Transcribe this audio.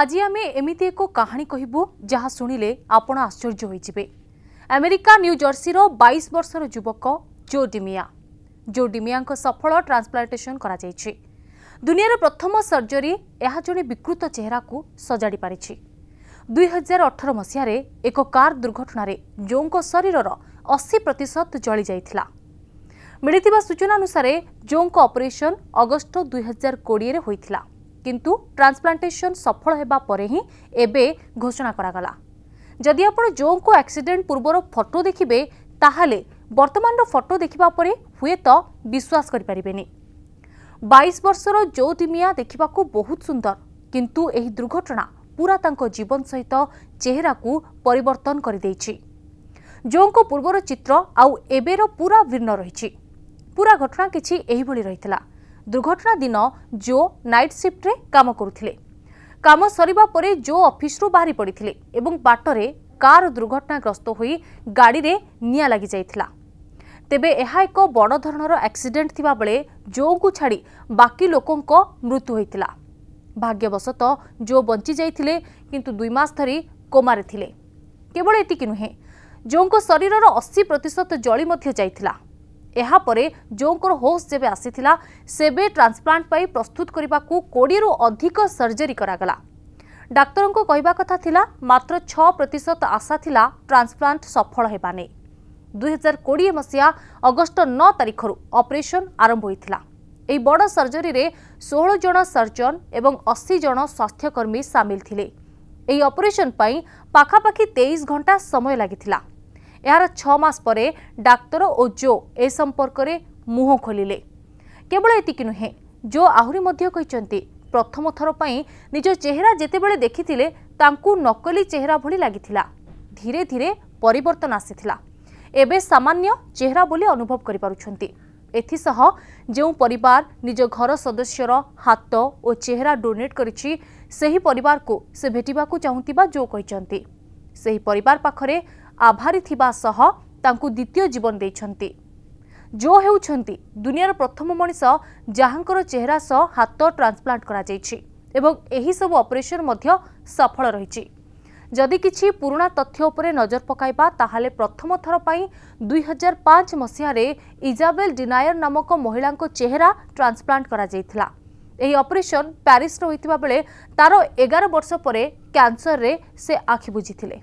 ଆଜି ଆମେ ଏମିତି ଏକ କାହାଣୀ କହିବୁ ଯାହା ଶୁଣିଲେ ଆପଣ ଆଶ୍ଚର୍ଯ୍ୟ ହୋଇଯିବେ ଆମେରିକା ନ୍ୟୁଜର୍ସିର ବାଇଶ ବର୍ଷର ଯୁବକ ଜୋ ଡିମିଆ ଜୋ ଡିମିଆଙ୍କ ସଫଳ ଟ୍ରାନ୍ସପ୍ଲାଣ୍ଟେସନ୍ କରାଯାଇଛି ଦୁନିଆର ପ୍ରଥମ ସର୍ଜରୀ ଏହା ଜଣେ ବିକୃତ ଚେହେରାକୁ ସଜାଡ଼ି ପାରିଛି ଦୁଇହଜାର ଅଠର ମସିହାରେ ଏକ କାର୍ ଦୁର୍ଘଟଣାରେ ଜୋଙ୍କ ଶରୀରର ଅଶୀ ପ୍ରତିଶତ ଜଳିଯାଇଥିଲା ମିଳିଥିବା ସୂଚନା ଅନୁସାରେ ଜୋଙ୍କ ଅପରେସନ୍ ଅଗଷ୍ଟ ଦୁଇହଜାର କୋଡ଼ିଏରେ ହୋଇଥିଲା কিন্তু ট্রান্সপ্লান্টেসন সফল হওয়া পরে হি এবে ঘোষণা করা যদি আপনার জোঙ্ক আক্সিডেট পূর্বর ফটো দেখবে তাহলে বর্তমানর ফটো দেখা পরে হুয়েত বিশ্বাস করে পারে বাইশ বর্ষর জো তিমিয়া দেখা বহুত সুন্দর কিন্তু এই দুর্ঘটনা পুরা তাঁর জীবন সহিত চেহারা পরিবর্তন করে দিয়েছে জোঙ্ক পূর্বর চিত্র আউ এবের পুরা ভিন্ন রয়েছে পুরা ঘটনা কিছু এইভাবে রয়েছে ଦୁର୍ଘଟଣା ଦିନ ଜୋ ନାଇଟ୍ ସିଫ୍ଟରେ କାମ କରୁଥିଲେ କାମ ସରିବା ପରେ ଜୋ ଅଫିସରୁ ବାହାରି ପଡ଼ିଥିଲେ ଏବଂ ବାଟରେ କାର୍ ଦୁର୍ଘଟଣାଗ୍ରସ୍ତ ହୋଇ ଗାଡ଼ିରେ ନିଆଁ ଲାଗିଯାଇଥିଲା ତେବେ ଏହା ଏକ ବଡ଼ ଧରଣର ଆକ୍ସିଡେଣ୍ଟ ଥିବାବେଳେ ଜୋଙ୍କୁ ଛାଡ଼ି ବାକି ଲୋକଙ୍କ ମୃତ୍ୟୁ ହୋଇଥିଲା ଭାଗ୍ୟବଶତଃ ଜୋ ବଞ୍ଚିଯାଇଥିଲେ କିନ୍ତୁ ଦୁଇ ମାସ ଧରି କୋମାରେ ଥିଲେ କେବଳ ଏତିକି ନୁହେଁ ଜୋଙ୍କ ଶରୀରର ଅଶୀ ପ୍ରତିଶତ ଜଳି ମଧ୍ୟ ଯାଇଥିଲା ଏହାପରେ ଯେଉଁଙ୍କର ହୋସ୍ ଯେବେ ଆସିଥିଲା ସେବେ ଟ୍ରାନ୍ସପ୍ଲାଣ୍ଟ ପାଇଁ ପ୍ରସ୍ତୁତ କରିବାକୁ କୋଡ଼ିଏରୁ ଅଧିକ ସର୍ଜରୀ କରାଗଲା ଡାକ୍ତରଙ୍କ କହିବା କଥା ଥିଲା ମାତ୍ର ଛଅ ପ୍ରତିଶତ ଆଶା ଥିଲା ଟ୍ରାନ୍ସପ୍ଲାଣ୍ଟ ସଫଳ ହେବା ନେଇ ଦୁଇହଜାର କୋଡ଼ିଏ ମସିହା ଅଗଷ୍ଟ ନଅ ତାରିଖରୁ ଅପରେସନ୍ ଆରମ୍ଭ ହୋଇଥିଲା ଏହି ବଡ଼ ସର୍ଜରୀରେ ଷୋହଳ ଜଣ ସର୍ଜନ ଏବଂ ଅଶୀ ଜଣ ସ୍ୱାସ୍ଥ୍ୟକର୍ମୀ ସାମିଲ ଥିଲେ ଏହି ଅପରେସନ୍ ପାଇଁ ପାଖାପାଖି ତେଇଶ ଘଣ୍ଟା ସମୟ ଲାଗିଥିଲା ଏହାର ଛଅ ମାସ ପରେ ଡାକ୍ତର ଓ ଜୋ ଏ ସମ୍ପର୍କରେ ମୁହଁ ଖୋଲିଲେ କେବଳ ଏତିକି ନୁହେଁ ଜୋ ଆହୁରି ମଧ୍ୟ କହିଛନ୍ତି ପ୍ରଥମ ଥର ପାଇଁ ନିଜ ଚେହେରା ଯେତେବେଳେ ଦେଖିଥିଲେ ତାଙ୍କୁ ନକଲି ଚେହେରା ଭଳି ଲାଗିଥିଲା ଧୀରେ ଧୀରେ ପରିବର୍ତ୍ତନ ଆସିଥିଲା ଏବେ ସାମାନ୍ୟ ଚେହେରା ବୋଲି ଅନୁଭବ କରିପାରୁଛନ୍ତି ଏଥିସହ ଯେଉଁ ପରିବାର ନିଜ ଘର ସଦସ୍ୟର ହାତ ଓ ଚେହେରା ଡୋନେଟ୍ କରିଛି ସେହି ପରିବାରକୁ ସେ ଭେଟିବାକୁ ଚାହୁଁଥିବା ଜୋ କହିଛନ୍ତି ସେହି ପରିବାର ପାଖରେ ଆଭାରୀ ଥିବା ସହ ତାଙ୍କୁ ଦ୍ୱିତୀୟ ଜୀବନ ଦେଇଛନ୍ତି ଜୋ ହେଉଛନ୍ତି ଦୁନିଆର ପ୍ରଥମ ମଣିଷ ଯାହାଙ୍କର ଚେହେରା ସହ ହାତ ଟ୍ରାନ୍ସପ୍ଲାଣ୍ଟ କରାଯାଇଛି ଏବଂ ଏହିସବୁ ଅପରେସନ୍ ମଧ୍ୟ ସଫଳ ରହିଛି ଯଦି କିଛି ପୁରୁଣା ତଥ୍ୟ ଉପରେ ନଜର ପକାଇବା ତାହେଲେ ପ୍ରଥମ ଥର ପାଇଁ ଦୁଇହଜାର ପାଞ୍ଚ ମସିହାରେ ଇଜାବେଲ୍ ଡିନାୟର ନାମକ ମହିଳାଙ୍କ ଚେହେରା ଟ୍ରାନ୍ସପ୍ଲାଣ୍ଟ କରାଯାଇଥିଲା ଏହି ଅପରେସନ୍ ପ୍ୟାରିସ୍ରେ ହୋଇଥିବା ବେଳେ ତା'ର ଏଗାର ବର୍ଷ ପରେ କ୍ୟାନ୍ସରରେ ସେ ଆଖି ବୁଜିଥିଲେ